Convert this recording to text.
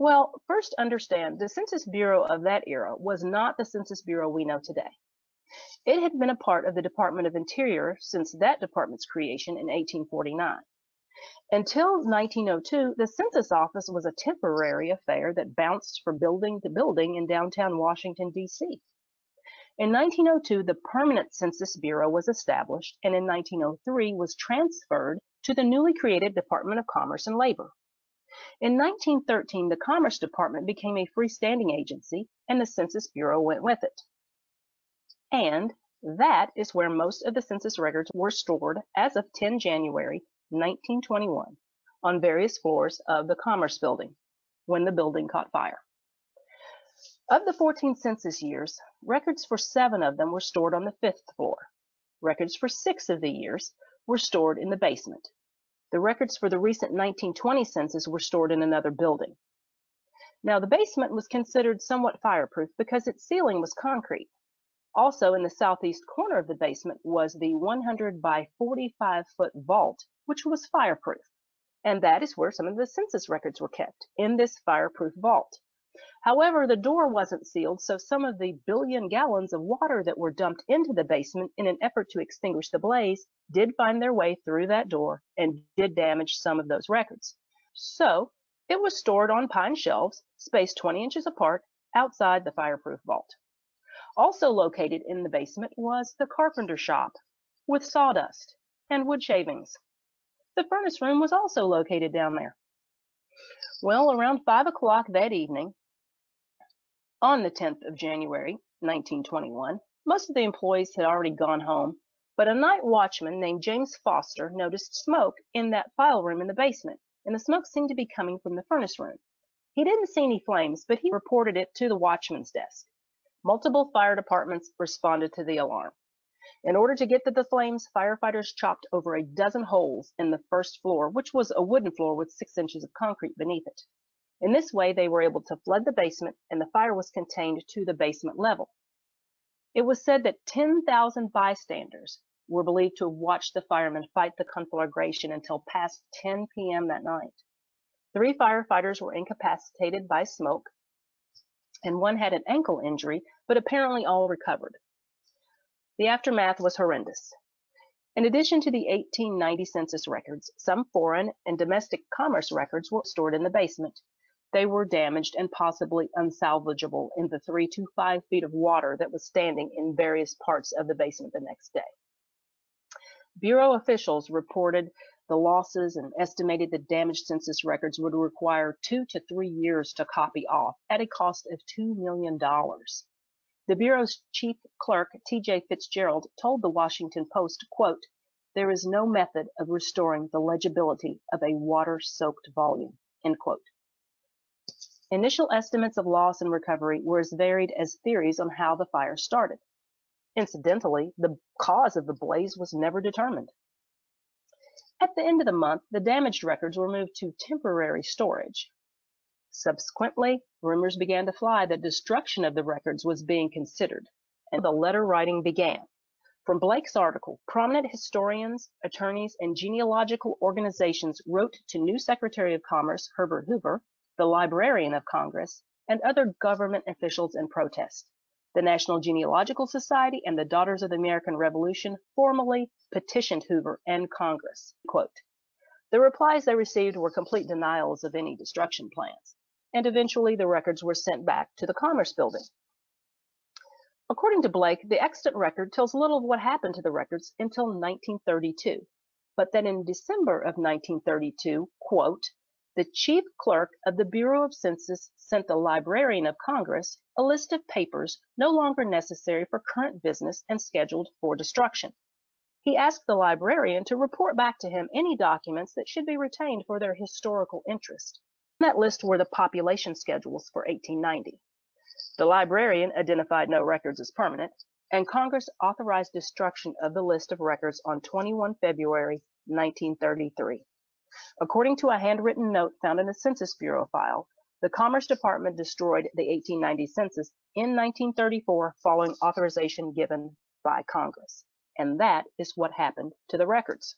Well, first understand the Census Bureau of that era was not the Census Bureau we know today. It had been a part of the Department of Interior since that department's creation in 1849. Until 1902, the Census Office was a temporary affair that bounced from building to building in downtown Washington, D.C. In 1902, the Permanent Census Bureau was established and in 1903 was transferred to the newly created Department of Commerce and Labor. In 1913, the Commerce Department became a freestanding agency and the Census Bureau went with it. And that is where most of the census records were stored as of 10 January 1921 on various floors of the Commerce Building when the building caught fire. Of the 14 census years, records for seven of them were stored on the fifth floor. Records for six of the years were stored in the basement. The records for the recent 1920 census were stored in another building. Now, the basement was considered somewhat fireproof because its ceiling was concrete. Also, in the southeast corner of the basement was the 100 by 45 foot vault, which was fireproof. And that is where some of the census records were kept, in this fireproof vault. However, the door wasn't sealed, so some of the billion gallons of water that were dumped into the basement in an effort to extinguish the blaze did find their way through that door and did damage some of those records. So it was stored on pine shelves, spaced 20 inches apart, outside the fireproof vault. Also located in the basement was the carpenter shop with sawdust and wood shavings. The furnace room was also located down there. Well, around 5 o'clock that evening, on the 10th of January, 1921, most of the employees had already gone home, but a night watchman named James Foster noticed smoke in that file room in the basement, and the smoke seemed to be coming from the furnace room. He didn't see any flames, but he reported it to the watchman's desk. Multiple fire departments responded to the alarm. In order to get to the flames, firefighters chopped over a dozen holes in the first floor, which was a wooden floor with six inches of concrete beneath it. In this way, they were able to flood the basement and the fire was contained to the basement level. It was said that 10,000 bystanders were believed to have watched the firemen fight the conflagration until past 10 p.m. that night. Three firefighters were incapacitated by smoke, and one had an ankle injury, but apparently all recovered. The aftermath was horrendous. In addition to the 1890 census records, some foreign and domestic commerce records were stored in the basement, they were damaged and possibly unsalvageable in the three to five feet of water that was standing in various parts of the basement the next day. Bureau officials reported the losses and estimated the damaged census records would require two to three years to copy off at a cost of $2 million. The Bureau's chief clerk, T.J. Fitzgerald, told the Washington Post, quote, there is no method of restoring the legibility of a water-soaked volume, end quote. Initial estimates of loss and recovery were as varied as theories on how the fire started. Incidentally, the cause of the blaze was never determined. At the end of the month, the damaged records were moved to temporary storage. Subsequently, rumors began to fly that destruction of the records was being considered, and the letter writing began. From Blake's article, prominent historians, attorneys, and genealogical organizations wrote to new Secretary of Commerce Herbert Hoover the Librarian of Congress, and other government officials in protest. The National Genealogical Society and the Daughters of the American Revolution formally petitioned Hoover and Congress. Quote, the replies they received were complete denials of any destruction plans, and eventually the records were sent back to the Commerce Building. According to Blake, the extant record tells little of what happened to the records until 1932, but that in December of 1932, quote, the chief clerk of the Bureau of Census sent the Librarian of Congress a list of papers no longer necessary for current business and scheduled for destruction. He asked the librarian to report back to him any documents that should be retained for their historical interest. That list were the population schedules for 1890. The librarian identified no records as permanent, and Congress authorized destruction of the list of records on 21 February 1933. According to a handwritten note found in a Census Bureau file, the Commerce Department destroyed the 1890 census in 1934 following authorization given by Congress. And that is what happened to the records.